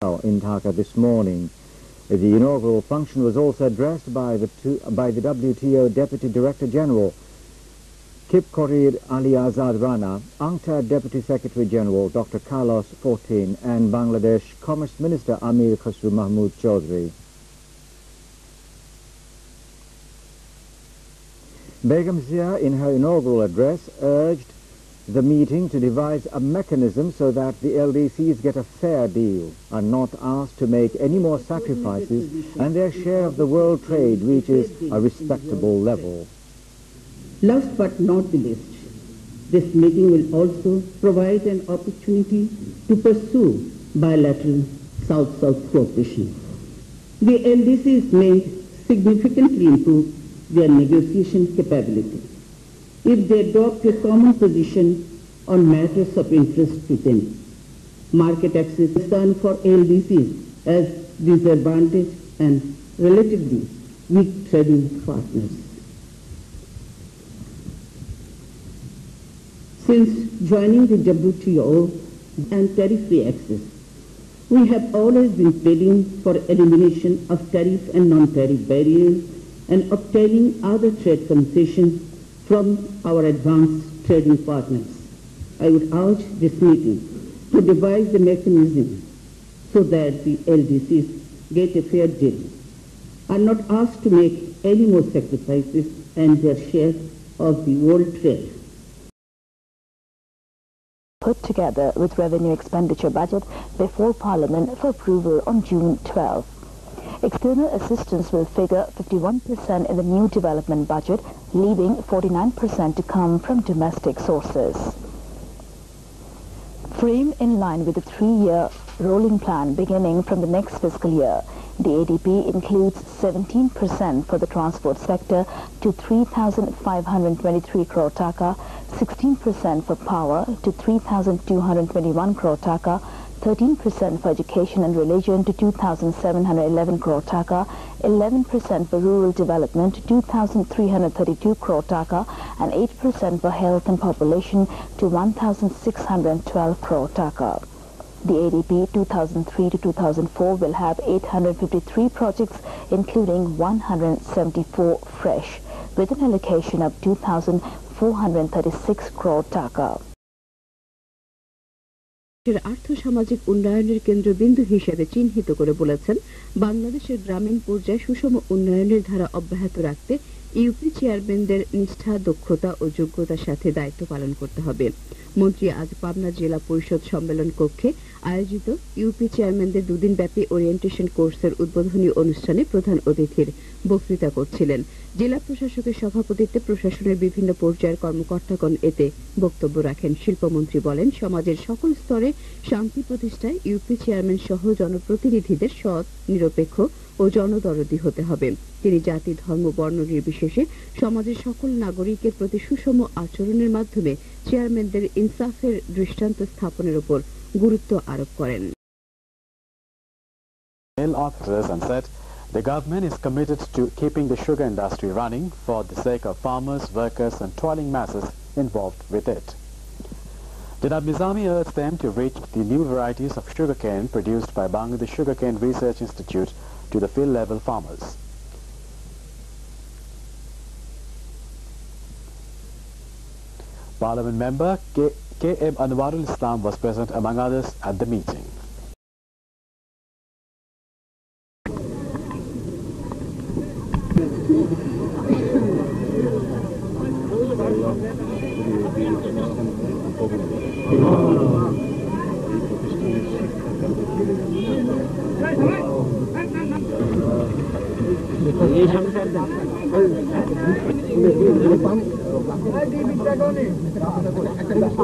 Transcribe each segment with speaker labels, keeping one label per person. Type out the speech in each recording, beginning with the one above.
Speaker 1: in Dhaka this morning. The inaugural function was also addressed by the, two, by the WTO Deputy Director General Kip Korir Ali Azad Rana, UNCTAD Deputy Secretary General Dr. Carlos Fortin and Bangladesh Commerce Minister Amir Khusru Mahmood Chaudhry. Begum Zia, in her inaugural address, urged the meeting to devise a mechanism so that the LDCs get a fair deal, are not asked to make any more sacrifices, and their share of the world trade reaches a respectable level.
Speaker 2: Last but not the least, this meeting will also provide an opportunity to pursue bilateral South-South cooperation. The LDCs may significantly improve their negotiation capability if they adopt a common position on matters of interest to them. Market access is done for LDCs as disadvantaged and relatively weak trading partners. Since joining the WTO and tariff-free access, we have always been pleading for elimination of tariff and non-tariff barriers and obtaining other trade concessions from our advanced trading partners. I would urge this meeting to devise a mechanism so that the LDCs get a fair deal, are not asked to make any more sacrifices and their share of the world trade.
Speaker 3: Put together with revenue expenditure budget before Parliament for approval on June 12. External assistance will figure 51% in the new development budget, leaving 49% to come from domestic sources. Frame in line with the three-year rolling plan beginning from the next fiscal year, the ADP includes 17% for the transport sector to 3,523 crore taka, 16% for power to 3,221 crore taka, 13% for education and religion to 2,711 crore taka, 11% for rural development to 2,332 crore taka, and 8% for health and population to 1,612 crore taka. The ADP 2003 to 2004 will have 853 projects, including 174 fresh, with an allocation of 2,436 crore taka.
Speaker 4: আর্থ সামাজিক উন্নয়নের কেন্দ্রবিন্দু হিসেবে চিহ্নিত করে বলেছেন, বাংলাদেশের গ্রামীণ পর্যায়ে সুষম উন্নয়নের ধারা অব্যাহত রাখতে ইউপি চেয়ারম্যানদের নিষ্ঠা, দক্ষতা ও যোগ্যতার সাথে দায়িত্ব পালন করতে হবে। মন্ত্রী আজ পাবনা জেলা পরিষদ সম্মেলন কক্ষে আয়োজিত ইউপি চেয়ারম্যানদের দুদিন ব্যাপী ওরিয়েন্টেশন কোর্সের উদ্বোধনী অনুষ্ঠানে প্রধান অতিথির বক্তৃতা করছিলেন। জেলা প্রশাসকের সভাপতিত্বে প্রশাসনের বিভিন্ন পর্যায়ের কর্মকর্তাগণ এতে বক্তব্য রাখেন। শিল্পমন্ত্রী বলেন, সমাজের সকল স্তরে শান্তি প্রতিষ্ঠায় ইউপি চেয়ারম্যান সহ জনপ্রতিনিধিদের সৎ, নিরপেক্ষ ও জনদরদি হতে হবে। তিনি জাতি, ধর্ম, বর্ণ নির্বিশেষে সমাজের সকল নাগরিকের প্রতি সুষম আচরণের মাধ্যমে চেয়ারম্যানদের ইনসাফের দৃষ্টান্ত স্থাপনের উপর গুরুত্ব আরোপ করেন
Speaker 5: The government is committed to keeping the sugar industry running for the sake of farmers, workers and toiling masses involved with it. Janab Nizami urged them to reach the new varieties of sugarcane produced by Bangladesh Sugarcane Research Institute to the field-level farmers. Parliament member K. K. M. Anwarul Islam was present among others at the meeting.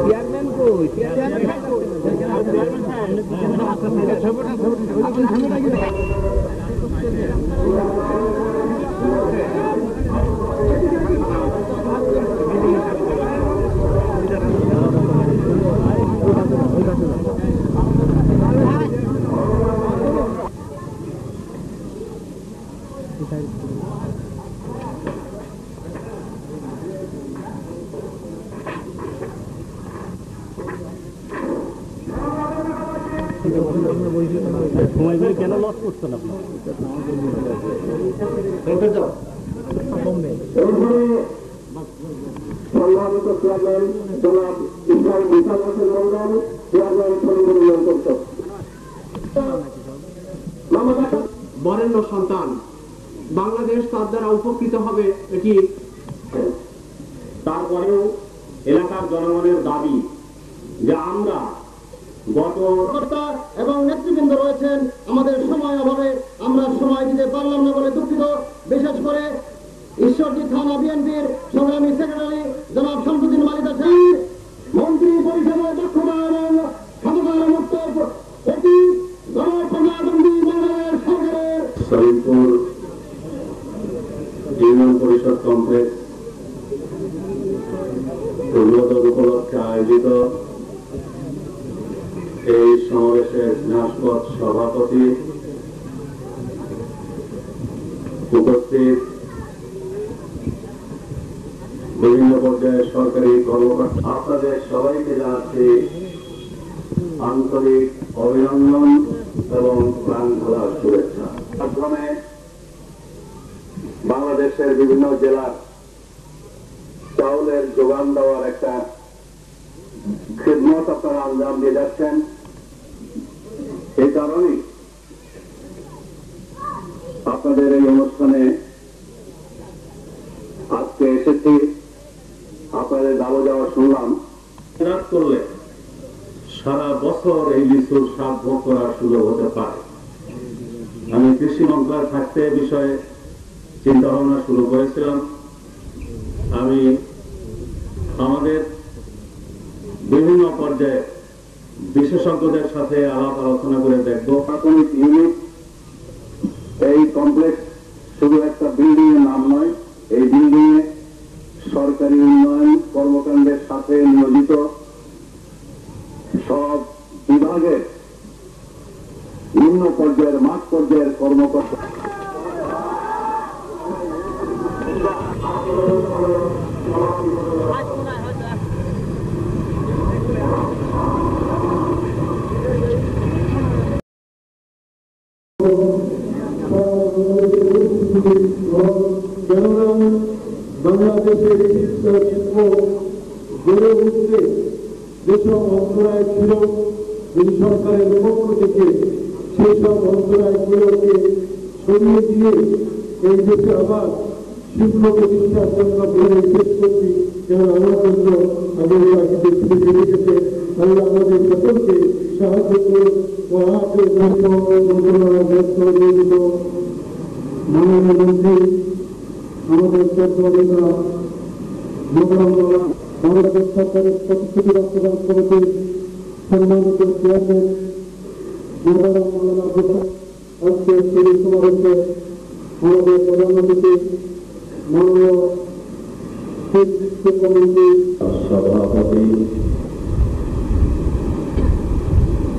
Speaker 6: Chairman को chairman को
Speaker 7: বরেণ্য সন্তান। বাংলাদেশ তার দ্বারা উপকৃত হবে এটি।
Speaker 6: তারপরেও এলাকার জনগণের দাবি যে আমরা এবং নেতৃবৃন্দ রয়েছেন, আমাদের সময় অভাবে আমরা সময় দিতে পারলাম না বলে দুঃখিত। বিশেষ করে ঈশ্বরজি থানা বিএনপির সংগ্রামী সেক্রেটারি জনাব শামসুদ্দিন মালিক আছেন। মন্ত্রী পরিষদের দক্ষতা সলিমপুর ইউনিয়ন পরিষদ কমপ্লেক্স উদ্বোধন উপলক্ষে আয়োজিত এই সমাবেশের নাশপথ সভাপতি উপস্থিত বিভিন্ন পর্যায়ের সরকারি কর্মকর্তা। আপনাদের সবাইকে জানাচ্ছি আন্তরিক অভিনন্দন এবং প্রাণ খোলা শুভেচ্ছা। মাধ্যমে বাংলাদেশের বিভিন্ন জেলার চাউলের যোগান দেওয়ার একটা খিদমত আপনারা আঞ্জাম দিয়ে যাচ্ছেন। এই কারণেই আপনাদের এই অনুষ্ঠানে আজকে এসেছি। আপনাদের দাবো যাওয়া শুনলাম। করলে সারা বছর এই লিচুর ভোগ করার সুযোগ হতে পারে। আমি কৃষি মন্ত্রণালয় থাকতে বিষয়ে চিন্তা ভাবনা শুরু করেছিলাম। আমি আমাদের বিভিন্ন পর্যায়ে বিশেষজ্ঞদের সাথে আলাপ আলোচনা করে দেখব। প্রাথমিক ইউনিট এই কমপ্লেক্স শুধু একটা বিল্ডিং এর নাম নয়, এই বিল্ডিং এ সরকারি উন্নয়ন কর্মকাণ্ডের সাথে নিয়োজিত সব বিভাগের নিম্ন পর্যায়ের মাঠ পর্যায়ের কর্মকর্তা।
Speaker 8: বাংলাদেশের শিল্প ছিল দিয়ে এই দেশে আবার শিল্প প্রতিষ্ঠার জন্য গড়ে শেষ করছি। যেন আমার জন্য আমাদের বাকিদের ফিরে রেখেছে আল্লাহ আমাদের সকলকে সাহায্য ও হাতে নিয়োজিত মাননীয় মন্ত্রী সম্মানিত আজকে সেই সমাবেশে আমাদের প্রধান
Speaker 6: সভাপতি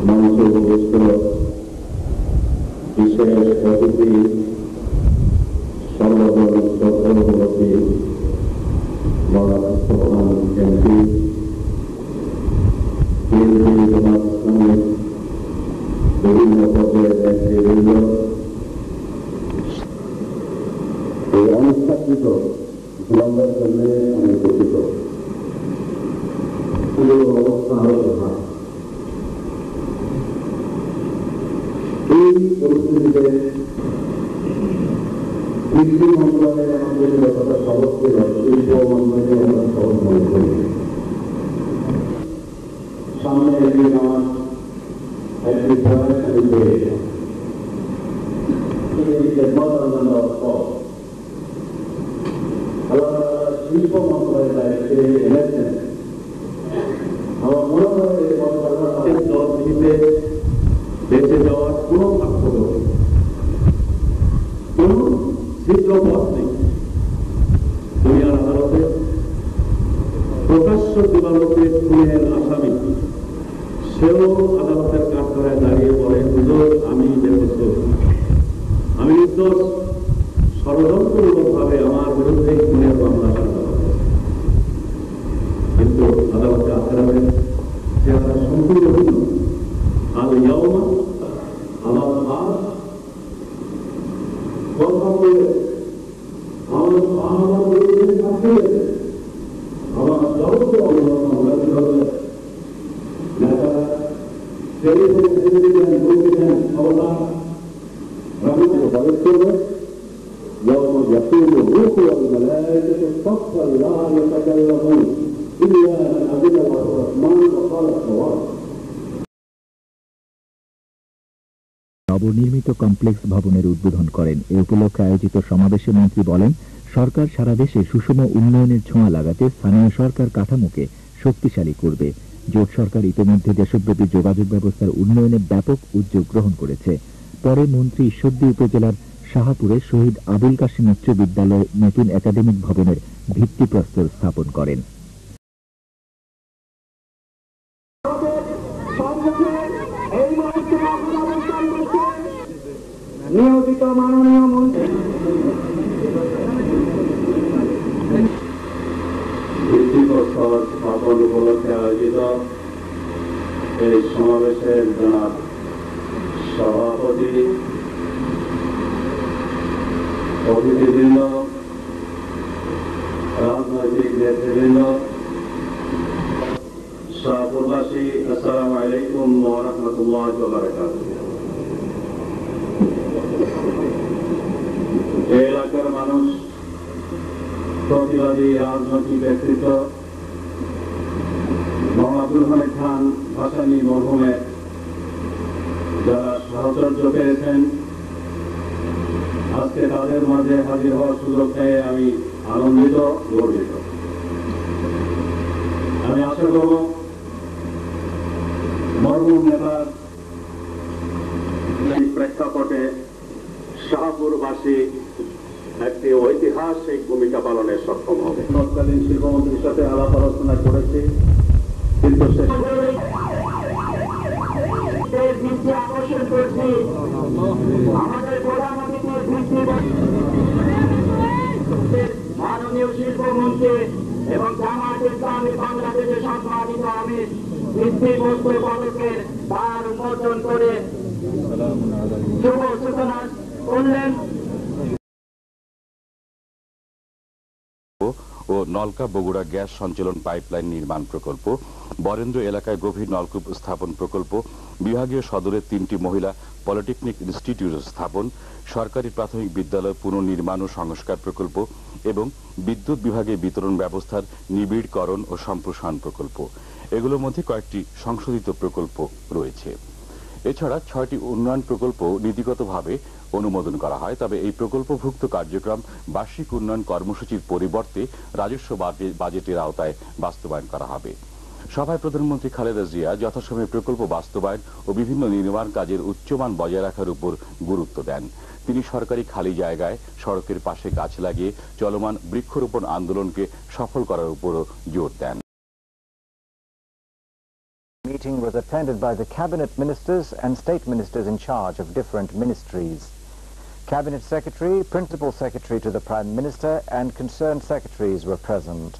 Speaker 6: মঞ্চে এমপি কেন্দ্রীয় জমাত ইসলামের বিভিন্ন পর্যায়ের নেতৃবৃন্দ এই অনিচ্ছাকৃত ধুলান্দার জন্য আমি দুঃখিত পুরো অবস্থা আরও খারাপ এই পরিস্থিতিতে কৃষি মন্ত্রণালয়ে আমাদের যতটা সহজ ছিল শিল্প মনে করি সামনে একদিন আমার একটি শিল্প মন্ত্রণালয়ের দায়িত্বে এনেছেন আমার মনে হয় দিতে যাওয়ার কোনো পার্থক্য সিদ্ধ পথ নেই দুনিয়ার আদালতে প্রকাশ্য দিবালোকে খুনের আসামি। সেও আদালতের কাঠগড়ায় দাঁড়িয়ে বলে হুজুর, আমি বেকসুর আমি নির্দোষ। ষড়যন্ত্রমূলক ভাবে আমার বিরুদ্ধে খুনের মামলা। কিন্তু আদালতে আখেরাতে চেহারা সম্পূর্ণ ভিন্ন আল ইয়াওমা আমার আজ
Speaker 9: নবনির্মিত কমপ্লেক্স ভবনের উদ্বোধন করেন। এ উপলক্ষে আয়োজিত সমাবেশে মন্ত্রী বলেন, সরকার সারা দেশে সুষম উন্নয়নের ছোঁয়া লাগাতে স্থানীয় সরকার কাঠামোকে শক্তিশালী করবে। জোট সরকার ইতিমধ্যে দেশব্যাপী যোগাযোগ ব্যবস্থার উন্নয়নে ব্যাপক উদ্যোগ গ্রহণ করেছে। পরে মন্ত্রী ঈশ্বরদী উপজেলার শাহাপুরে শহীদ আবুল কাশিম উচ্চ বিদ্যালয় নতুন একাডেমিক ভবনের ভিত্তিপ্রস্তর স্থাপন করেন।
Speaker 6: নিয়োজিত মাননীয় মন্ত্রী। স্থাপন উপলক্ষে আয়োজিত এই সমাবেশের জনাব সুযোগ পেয়ে আমি আনন্দিত গর্বিত। আমি আশা করব মরহুম নেতার এই প্রেক্ষাপটে শাহপুরবাসী একটি ঐতিহাসিক ভূমিকা পালনে সক্ষম হবে তৎকালীন শিল্পমন্ত্রীর সাথে আলাপ আলোচনা করেছি কিন্তু শেষ
Speaker 10: দৃষ্টি আকর্ষণ করছি আমাদের প্রধান অতিথির দৃষ্টি মাননীয় শিল্পমন্ত্রী এবং জামাত ইসলামী বাংলাদেশের সম্মানিত আমির ভিত্তিপ্রস্ত পদকের তার উন্মোচন করে শুভ সূচনা করলেন
Speaker 11: ও নলকা বগুড়া গ্যাস সঞ্চালন পাইপলাইন নির্মাণ প্রকল্প, বরেন্দ্র এলাকায় গভীর নলকূপ স্থাপন প্রকল্প, বিভাগীয় সদরের তিনটি মহিলা পলিটেকনিক ইনস্টিটিউট স্থাপন, সরকারি প্রাথমিক বিদ্যালয় পুনর্নির্মাণ ও সংস্কার প্রকল্প এবং বিদ্যুৎ বিভাগে বিতরণ ব্যবস্থার নিবিড়করণ ও সম্প্রসারণ প্রকল্প। এগুলোর মধ্যে কয়েকটি সংশোধিত প্রকল্প রয়েছে। এছাড়া ছয়টি উন্নয়ন প্রকল্প নীতিগতভাবে অনুমোদন করা হয়। তবে এই প্রকল্পভুক্ত কার্যক্রম বার্ষিক উন্নয়ন কর্মসূচির পরিবর্তে রাজস্ব বাজেটের আওতায় বাস্তবায়ন করা হবে। সভায় প্রধানমন্ত্রী খালেদা জিয়া যথাসময়ে প্রকল্প বাস্তবায়ন ও বিভিন্ন নির্মাণ কাজের উচ্চমান বজায় রাখার উপর গুরুত্ব দেন। তিনি সরকারি খালি জায়গায় সড়কের পাশে গাছ লাগিয়ে চলমান বৃক্ষরোপণ আন্দোলনকে সফল করার উপরও জোর দেন।
Speaker 12: Meeting was attended by the cabinet ministers and state ministers in charge of different ministries. Cabinet Secretary, Principal Secretary to the Prime Minister and concerned secretaries were present.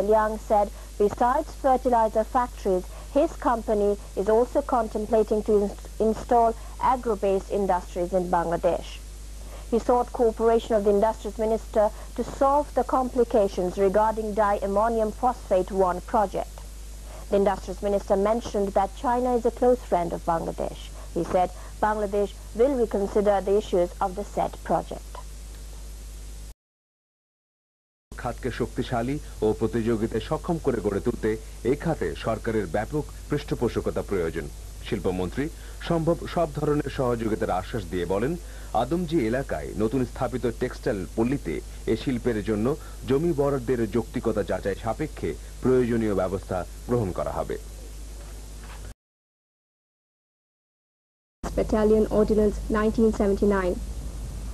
Speaker 13: Liang said besides fertilizer factories, his company is also contemplating to inst- install agro-based industries in Bangladesh.
Speaker 14: He sought cooperation of the Industries Minister to solve the complications regarding diammonium phosphate 1 project. The Industries Minister mentioned that China is a close friend of Bangladesh. He said Bangladesh will reconsider the issues of the said project.
Speaker 15: খাতকে শক্তিশালী ও প্রতিযোগিতায় সক্ষম করে গড়ে তুলতে এই খাতে সরকারের ব্যাপক পৃষ্ঠপোষকতা প্রয়োজন শিল্পমন্ত্রী সম্ভব সব ধরনের সহযোগিতার আশ্বাস দিয়ে বলেন আদমজি এলাকায় নতুন স্থাপিত টেক্সটাইল পল্লীতে এ শিল্পের জন্য জমি বরাদ্দের যৌক্তিকতা যাচাই সাপেক্ষে প্রয়োজনীয় ব্যবস্থা গ্রহণ করা হবে
Speaker 16: Battalion Ordinance 1979.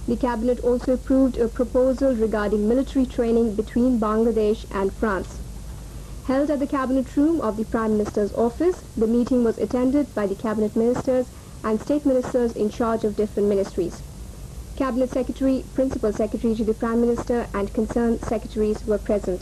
Speaker 16: The Cabinet also approved a proposal regarding military training between Bangladesh and France. Held at the Cabinet Room of the Prime Minister's office, the meeting was attended by the Cabinet Ministers and State Ministers in charge of different ministries. Cabinet Secretary, Principal Secretary to the Prime Minister and concerned secretaries were present.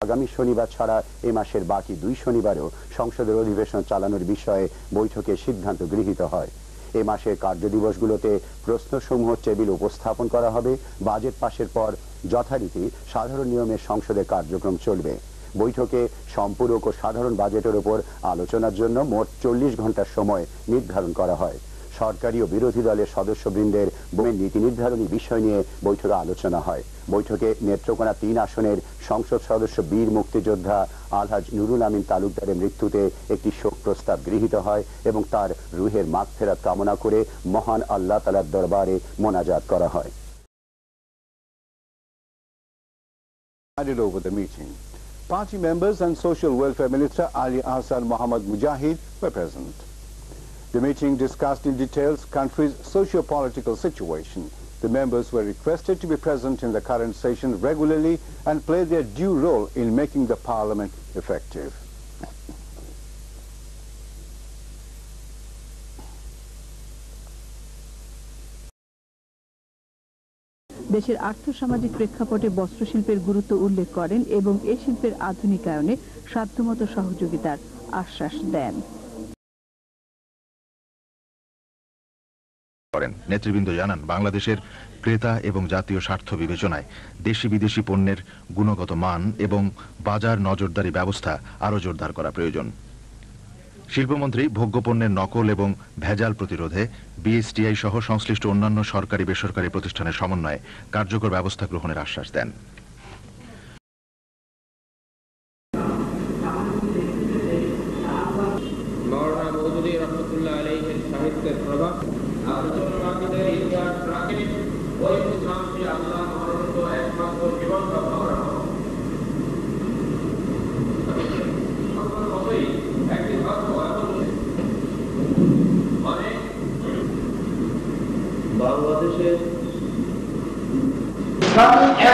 Speaker 17: আগামী শনিবার ছাড়া এ মাসের বাকি দুই শনিবারেও সংসদের অধিবেশন চালানোর বিষয়ে বৈঠকে সিদ্ধান্ত গৃহীত হয় এ মাসের কার্যদিবসগুলোতে প্রশ্নসমূহ টেবিল উপস্থাপন করা হবে বাজেট পাশের পর যথারীতি সাধারণ নিয়মে সংসদের কার্যক্রম চলবে। বৈঠকে সম্পূরক ও সাধারণ বাজেটের উপর আলোচনার জন্য মোট চল্লিশ ঘণ্টার সময় নির্ধারণ করা হয়। সরকারি ও বিরোধী দলের সদস্যবৃন্দের বোমের নীতি নির্ধারণী বিষয় নিয়ে বৈঠকে আলোচনা হয়। বৈঠকে নেত্রকোনা তিন আসনের সংসদ সদস্য বীর মুক্তিযোদ্ধা আলহাজ নুরুল আমিন তালুকদারের মৃত্যুতে একটি শোক প্রস্তাব গৃহীত হয় এবং তার রুহের মাগফেরাত কামনা করে মহান আল্লাহ তালার দরবারে মোনাজাত করা হয়।
Speaker 18: Presided over the meeting. Party members and Social Welfare Minister Ali Ahsan Mohammad Mujahid were present. The meeting discussed in details country's socio-political situation. The members were requested to be present in the current session regularly and play their due role in making the parliament effective.
Speaker 19: দেশের আর্থসামাজিক প্রেক্ষাপটে বস্ত্রশিল্পের গুরুত্ব উল্লেখ করেন এবং এ শিল্পের আধুনিকায়নে সাধ্যমতো সহযোগিতার আশ্বাস দেন।
Speaker 20: নেতৃবৃন্দ জানান, বাংলাদেশের ক্রেতা এবং জাতীয় স্বার্থ বিবেচনায় দেশি বিদেশি পণ্যের গুণগত মান এবং বাজার নজরদারি ব্যবস্থা আরও জোরদার করা প্রয়োজন। শিল্পমন্ত্রী ভোগ্যপণ্যের নকল এবং ভেজাল প্রতিরোধে বিএসটিআই সহ সংশ্লিষ্ট অন্যান্য সরকারি বেসরকারি প্রতিষ্ঠানের সমন্বয়ে কার্যকর ব্যবস্থা গ্রহণের আশ্বাস দেন
Speaker 21: মৌলানা মৌদুদি রহমতুল্লাহ আলাইহির সাহিত্যের প্রভাব আলোচনাবাদীদের ইতিহাস রাখে ওই মুসলামকে আল্লাহ মনোনীত একমাত্র জীবন রক্ষা করা একটি ধর্ম এবং মানে
Speaker 22: বাংলাদেশের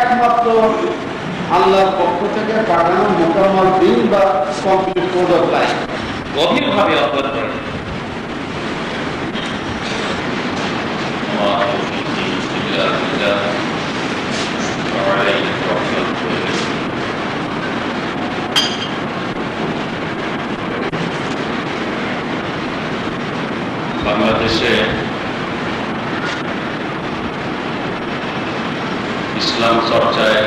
Speaker 22: একমাত্র আল্লাহর পক্ষ থেকে পাঠানো মোকামাল দিন বা কমপ্লিট কোড অফ
Speaker 21: গভীরভাবে অধ্যয়ন করেন।
Speaker 23: বাংলাদেশে ইসলাম চর্চায়,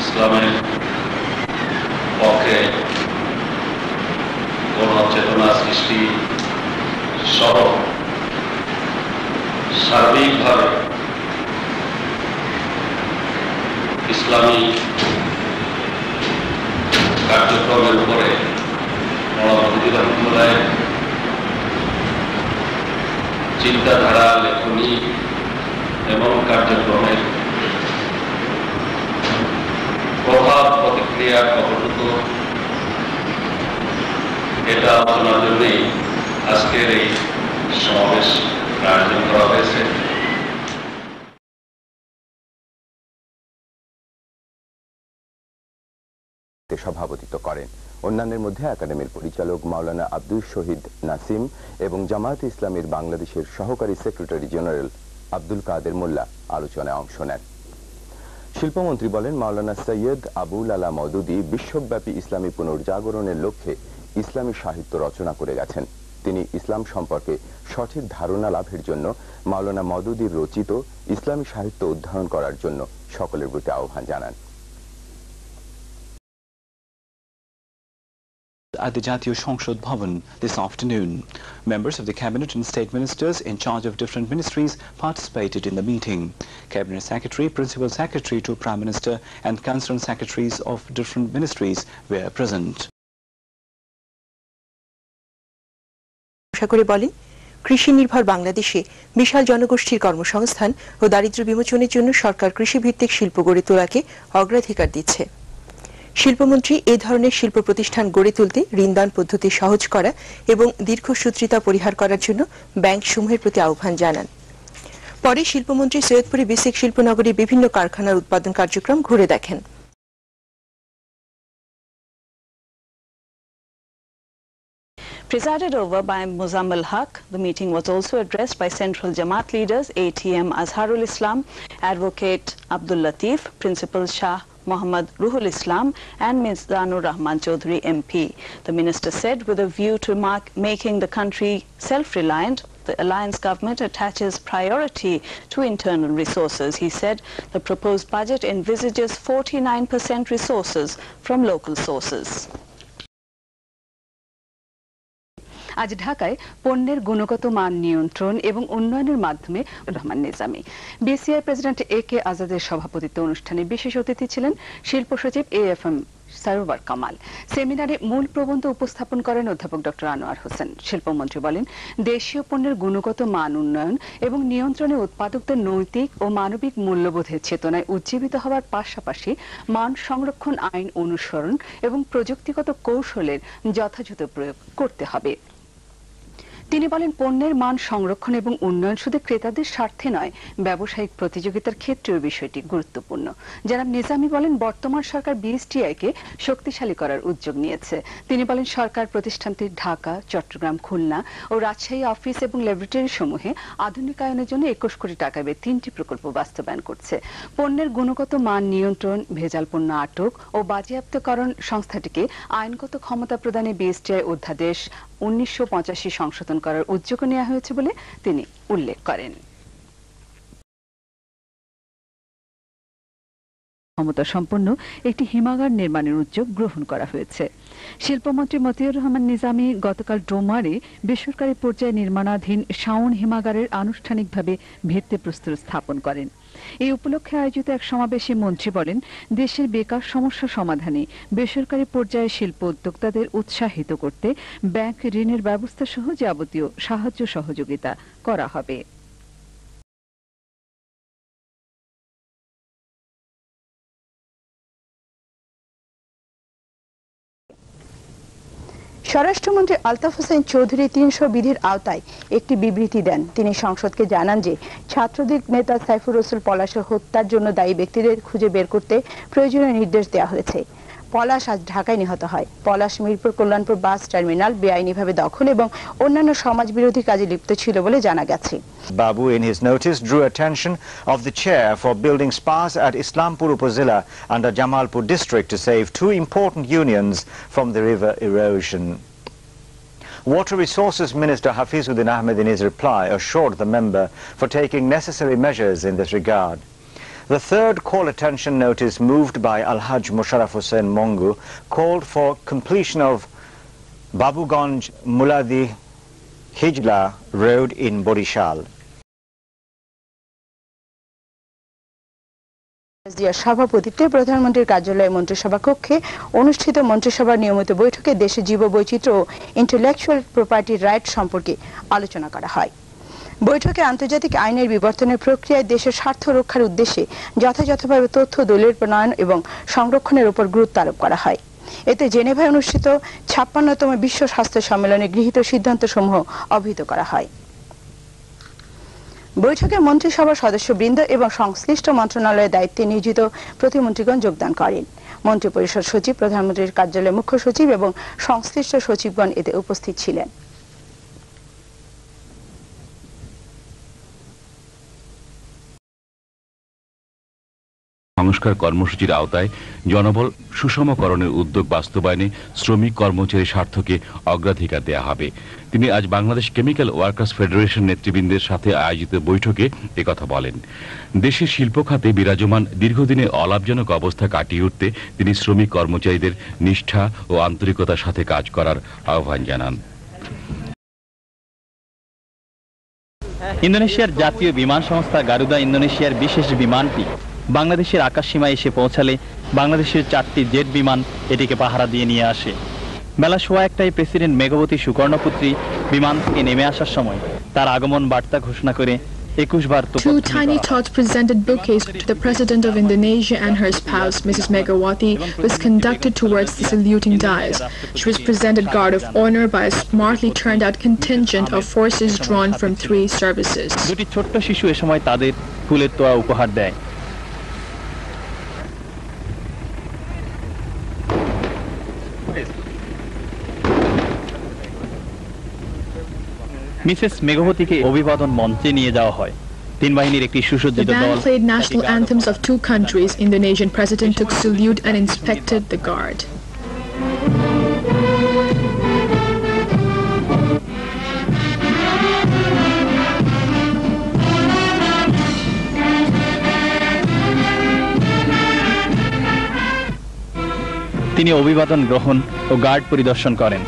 Speaker 23: ইসলামের পক্ষে গণচেতনা সৃষ্টি সহ সার্বিকভাবে ইসলামী কার্যক্রমের উপরে মনোমন্দির রহমতুল্লাহের চিন্তাধারা, লেখনী এবং কার্যক্রমের প্রভাব, প্রতিক্রিয়া কতটুকু, এটা আলোচনার জন্যই আজকের এই সমাবেশ আয়োজন করা হয়েছে।
Speaker 17: সভাপতিত্ব করেন? অন্যান্যের মধ্যে একাডেমির পরিচালক মাওলানা আব্দুল শহীদ নাসিম এবং জামায়াত ইসলামের বাংলাদেশের সহকারী সেক্রেটারি জেনারেল আব্দুল কাদের মোল্লা আলোচনায় অংশ নেন।
Speaker 24: শিল্পমন্ত্রী বলেন, মাওলানা সৈয়দ আবুল আলা মদুদি বিশ্বব্যাপী ইসলামী পুনর্জাগরণের লক্ষ্যে ইসলামী সাহিত্য রচনা করে গেছেন। তিনি ইসলাম সম্পর্কে সঠিক ধারণা লাভের জন্য মাওলানা মদুদির রচিত ইসলামী সাহিত্য অধ্যয়ন করার জন্য সকলের প্রতি আহ্বান জানান।
Speaker 25: At the Jatiya সংসদ Bhavan this afternoon. Members of the Cabinet and State Ministers in charge of different ministries participated in the meeting. Cabinet Secretary, Principal Secretary to Prime Minister and Concerned Secretaries of different ministries were present.
Speaker 26: কৃষি নির্ভর বাংলাদেশে বিশাল জনগোষ্ঠীর কর্মসংস্থান ও দারিদ্র বিমোচনের জন্য সরকার কৃষিভিত্তিক শিল্প গড়ে তোলাকে অগ্রাধিকার দিচ্ছে শিল্পমন্ত্রী এ ধরনের শিল্প প্রতিষ্ঠান গড়ে তুলতে ঋণদান পদ্ধতি সহজ করা এবং দীর্ঘসূত্রিতা পরিহার করার জন্য ব্যাংক সমূহের প্রতি আহ্বান জানান। পরে শিল্পমন্ত্রী সৈয়দপুরে বেসিক শিল্পনগরী বিভিন্ন কারখানার উৎপাদন কার্যক্রম ঘুরে দেখেন।
Speaker 27: Presided over by Muzammil Haq, the meeting was also addressed by Central Jamaat leaders ATM Azharul Islam, Advocate Abdul Latif, Principal Shah Muhammad Ruhul Islam and Mizanur Rahman Chaudhry MP. The minister said with a view to mark, making the country self-reliant, the alliance government attaches priority to internal resources. He said the proposed budget envisages 49% resources from local sources.
Speaker 19: আজ ঢাকায় পণ্যের গুণগত মান নিয়ন্ত্রণ এবং উন্নয়নের মাধ্যমে Rahman Nizami. BCI president A K আজাদের সভাপতিত্বে অনুষ্ঠানে বিশেষ অতিথি ছিলেন শিল্প সচিব A F M Sarwar Kamal. সেমিনারে মূল প্রবন্ধ উপস্থাপন করেন অধ্যাপক ডক্টর আনোয়ার হোসেন। শিল্পমন্ত্রী বলেন, দেশীয় পণ্যের গুণগত মান উন্নয়ন এবং নিয়ন্ত্রণে উৎপাদকদের নৈতিক ও মানবিক মূল্যবোধের চেতনায় উজ্জীবিত হওয়ার পাশাপাশি মান সংরক্ষণ আইন অনুসরণ এবং প্রযুক্তিগত কৌশলের যথাযথ প্রয়োগ করতে হবে। তিনি বলেন, পণ্যের মান সংরক্ষণ এবং উন্নয়ন শুধু ক্রেতাদের স্বার্থে নয়, ব্যবসায়িক প্রতিযোগিতার ক্ষেত্রেও বিষয়টি গুরুত্বপূর্ণ। জনাব নিজামী বলেন, বর্তমান সরকার বিএসটিআই কে শক্তিশালী করার উদ্যোগ নিয়েছে। তিনি বলেন, সরকার প্রতিষ্ঠানটি ঢাকা, চট্টগ্রাম, খুলনা ও রাজশাহী অফিস এবং ল্যাবরেটরি সমূহে আধুনিকায়নের জন্য একুশ কোটি টাকা ব্যয়ে তিনটি প্রকল্প বাস্তবায়ন করছে। পণ্যের গুণগত মান নিয়ন্ত্রণ, ভেজাল পণ্য আটক ও বাজেয়াপ্তকরণ সংস্থাটিকে আইনগত ক্ষমতা প্রদানে বিএসটিআই অধ্যাদেশ উনিশশো পঁচাশি সংশোধন করার উদ্যোগ নেওয়া হয়েছে বলে তিনি উল্লেখ করেন। ক্ষমতা সম্পন্ন একটি হিমাগার নির্মাণের উদ্যোগ গ্রহণ করা হয়েছে। শিল্পমন্ত্রী মতিউর রহমান নিজামী গতকাল ডোমারে বেসরকারি পর্যায়ে নির্মাণাধীন শাওন হিমাগারের আনুষ্ঠানিকভাবে ভিত্তিপ্রস্তর স্থাপন করেন। এই উপলক্ষে আয়োজিত এক সমাবেশে মন্ত্রী বলেন, দেশের বেকার সমস্যা সমাধানে বেসরকারি পর্যায়ে শিল্প উদ্যোক্তাদের উৎসাহিত করতে ব্যাংক ঋণের ব্যবস্থা সহ যাবতীয় সাহায্য সহযোগিতা করা হবে।
Speaker 26: স্বরাষ্ট্রমন্ত্রী আলতাফ হোসেন চৌধুরী তিনশো বিধির আওতায় একটি বিবৃতি দেন। তিনি সংসদকে জানান যে, ছাত্রদের নেতা সাইফুর রসুল পলাশের হত্যার জন্য দায়ী ব্যক্তিদের খুঁজে বের করতে প্রয়োজনীয় নির্দেশ দেওয়া হয়েছে। পলাশ আজ ঢাকায় নিহত হয় পলাশ মিরপুর কল্যাণপুর বাস টার্মিনাল বেআইনিভাবে দখল এবং অন্যান্য সমাজ বিরোধী কাজে লিপ্ত ছিল বলে জানা গেছে
Speaker 12: Babu in his notice drew attention of the chair for building spas at Islampur Upazila under Jamalpur district to save two important unions from the river erosion. Water Resources Minister Hafizuddin Ahmed in his reply assured the member for taking necessary measures in this regard. The third call attention notice moved by Al-Hajj Musharraf Hussain Mongu called for completion of Babuganj Muladi Hijla Road in Borishal.
Speaker 26: জিয়ার সভাপতিত্বে প্রধানমন্ত্রীর কার্যালয়ে মন্ত্রিসভা কক্ষে অনুষ্ঠিত মন্ত্রিসভার নিয়মিত বৈঠকে দেশে জীব বৈচিত্র্য ও ইন্টেলেকচুয়াল প্রপার্টি রাইট সম্পর্কে আলোচনা করা হয় বৈঠকে আন্তর্জাতিক আইনের বিবর্তনের প্রক্রিয়ায় দেশের স্বার্থ রক্ষার উদ্দেশ্যে যথাযথভাবে তথ্য, দলিল, প্রণয়ন এবং সংরক্ষণের উপর গুরুত্ব আরোপ করা হয়। এতে জেনেভায় অনুষ্ঠিত ছাপ্পান্নতম বিশ্ব স্বাস্থ্য সম্মেলনে গৃহীত সিদ্ধান্তসমূহ অবহিত করা হয়। বৈঠকে মন্ত্রিসভার সদস্যবৃন্দ এবং সংশ্লিষ্ট মন্ত্রণালয়ের দায়িত্বে নিয়োজিত প্রতিমন্ত্রীগণ যোগদান করেন। মন্ত্রিপরিষদ সচিব, প্রধানমন্ত্রীর কার্যালয়ের মুখ্য সচিব এবং সংশ্লিষ্ট সচিবগণ এতে উপস্থিত ছিলেন।
Speaker 11: সংস্কার কর্মসূচির আওতায় জনবল সুষমকরণের উদ্যোগ বাস্তবায়নে শ্রমিক কর্মচারী স্বার্থকে অগ্রাধিকার দেয়া হবে। তিনি আজ বাংলাদেশ কেমিক্যাল ওয়ার্কার্স ফেডারেশন নেতৃবৃন্দের সাথে আয়োজিত বৈঠকে একথা বলেন। দেশের শিল্প খাতে বিরাজমান দীর্ঘদিনের অলাভজনক অবস্থা কাটিয়ে উঠতে তিনি শ্রমিক কর্মচারীদের নিষ্ঠা ও আন্তরিকতার সাথে কাজ করার আহ্বান জানান।
Speaker 28: ইন্দোনেশিয়ার জাতীয় বিমান সংস্থা গারুদা ইন্দোনেশিয়ার বিশেষ বিমানটি বাংলাদেশের আকাশ আকাশসীমায় এসে পৌঁছালে বাংলাদেশের চারটি জেট বিমান এটিকে পাহারা দিয়ে নিয়ে আসে বেলা সোয়া একটায় প্রেসিডেন্ট মেঘবতী সুকর্ণপুত্রী বিমান থেকে নেমে আসার সময় তার আগমন বার্তা ঘোষণা করে
Speaker 29: Two tiny tots presented bouquets to the President of Indonesia and her spouse, Mrs. Megawati, was conducted towards the saluting dais. She was presented guard of honor by a smartly turned out contingent of forces drawn from three services.
Speaker 28: Mrs মেঘবতীকে অভিবাদন মঞ্চে নিয়ে যাওয়া হয় তিন বাহিনীর একটি
Speaker 29: The
Speaker 28: সুসজ্জিত দল
Speaker 29: band played national anthems of two countries. Indonesian president took salute and inspected the guard.
Speaker 28: তিনি অভিবাদন গ্রহণ ও গার্ড পরিদর্শন করেন।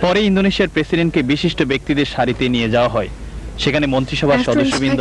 Speaker 28: পরে ইন্দোনেশিয়ার প্রেসিডেন্টকে বিশিষ্ট ব্যক্তিদের সারিতে নিয়ে যাওয়া হয়। সেখানে মন্ত্রিসভার সদস্যবৃন্দ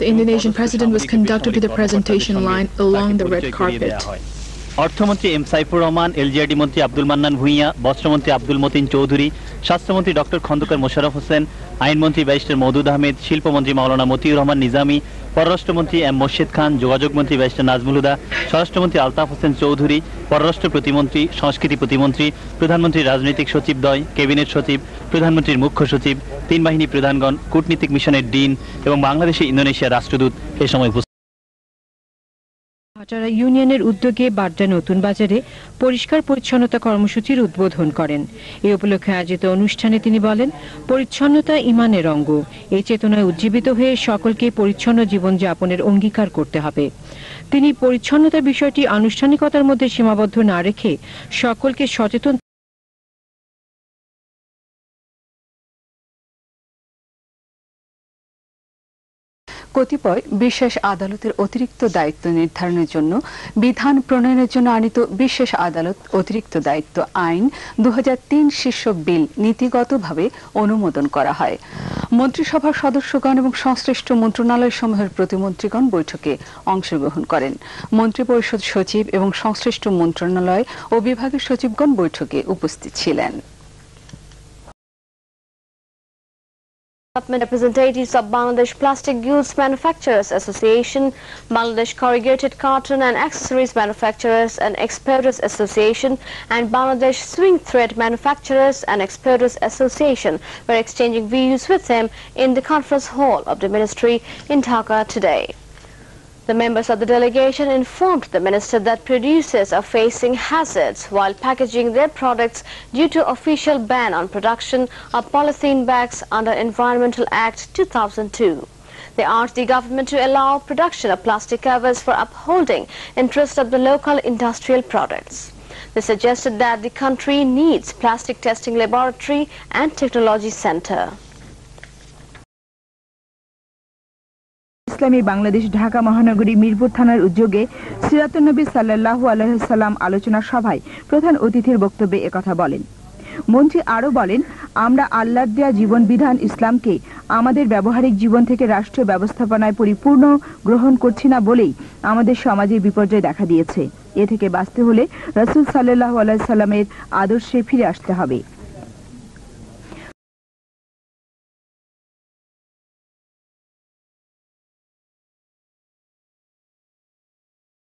Speaker 29: The Indonesian president was conducted to the presentation line along the red carpet.
Speaker 28: অর্থমন্ত্রী এম সাইফুর রহমান, এলজিআরডি মন্ত্রী আব্দুল মান্নান ভুঁইয়া, বস্ত্রমন্ত্রী আব্দুল মতিন চৌধুরী, স্বাস্থ্যমন্ত্রী ডক্টর খন্দকার মোশাররফ হোসেন, আইনমন্ত্রী ব্যারিস্টার মওদুদ আহমেদ, শিল্পমন্ত্রী মাওলানা মতিউর রহমান নিজামী, পররাষ্ট্রমন্ত্রী এম মোর্শেদ খান, যোগাযোগমন্ত্রী ব্যারিস্টার নাজমুল হুদা, স্বরাষ্ট্রমন্ত্রী আলতাফ হোসেন চৌধুরী, পররাষ্ট্র প্রতিমন্ত্রী, সংস্কৃতি প্রতিমন্ত্রী, প্রধানমন্ত্রী রাজনৈতিক সচিবদ্বয় ক্যাবিনেট সচিব, প্রধানমন্ত্রীর মুখ্য সচিব, তিন বাহিনী প্রধানগণ, কূটনীতিক মিশনের ডিন এবং বাংলাদেশে ইন্দোনেশিয়ার রাষ্ট্রদূত এ সময় উপস্থিত
Speaker 30: ইউনিয়নের উদ্যোগে বাড্ডা নতুন বাজারে পরিষ্কার পরিচ্ছন্নতা কর্মসূচির উদ্বোধন করেন। এ উপলক্ষে আয়োজিত অনুষ্ঠানে তিনি বলেন, পরিচ্ছন্নতা ইমানের অঙ্গ। এই চেতনায় উজ্জীবিত হয়ে সকলকে পরিচ্ছন্ন জীবন যাপনের অঙ্গীকার করতে হবে। তিনি পরিচ্ছন্নতা বিষয়টি আনুষ্ঠানিকতার মধ্যে সীমাবদ্ধ না রেখে সকলকে সচেতন
Speaker 19: কতিপয় বিশেষ আদালতের অতিরিক্ত দায়িত্ব নির্ধারণের জন্য বিধান প্রণয়নের জন্য আনিত বিশেষ আদালত অতিরিক্ত দায়িত্ব আইন দু শীর্ষক বিল নীতিগতভাবে অনুমোদন করা হয়। মন্ত্রিসভার সদস্যগণ এবং সংশ্লিষ্ট মন্ত্রণালয় সমূহের প্রতিমন্ত্রীগণ বৈঠকে অংশগ্রহণ করেন। মন্ত্রিপরিষদ সচিব এবং সংশ্লিষ্ট মন্ত্রণালয় ও বিভাগের সচিবগণ বৈঠকে উপস্থিত ছিলেন।
Speaker 13: Development representatives of Bangladesh Plastic Goods Manufacturers Association, Bangladesh Corrugated Carton and Accessories Manufacturers and Exporters Association, and Bangladesh Swing Thread Manufacturers and Exporters Association were exchanging views with them in the conference hall of the ministry in Dhaka today. The members of the delegation informed the minister that producers are facing hazards while packaging their products due to official ban on production of polythene bags under Environmental Act 2002. They urged the government to allow production of plastic covers for upholding interest of the local industrial products. They suggested that the country needs plastic testing laboratory and technology center.
Speaker 31: ইসলামী বাংলাদেশ ঢাকা মহানগরী মিরপুর থানার উদ্যোগে সিরাতুন্নবী সাল্লাহু আলহাম আলোচনা সভায় প্রধান অতিথির বক্তব্যে একথা বলেন। মন্ত্রী আরও বলেন, আমরা আল্লাহর দেয়া জীবন বিধান ইসলামকে আমাদের ব্যবহারিক জীবন থেকে রাষ্ট্রীয় ব্যবস্থাপনায় পরিপূর্ণ গ্রহণ করছি না বলেই আমাদের সমাজে বিপর্যয় দেখা দিয়েছে। এ থেকে বাঁচতে হলে রসুল সাল্লাহ আলাইসাল্লামের আদর্শে ফিরে আসতে হবে।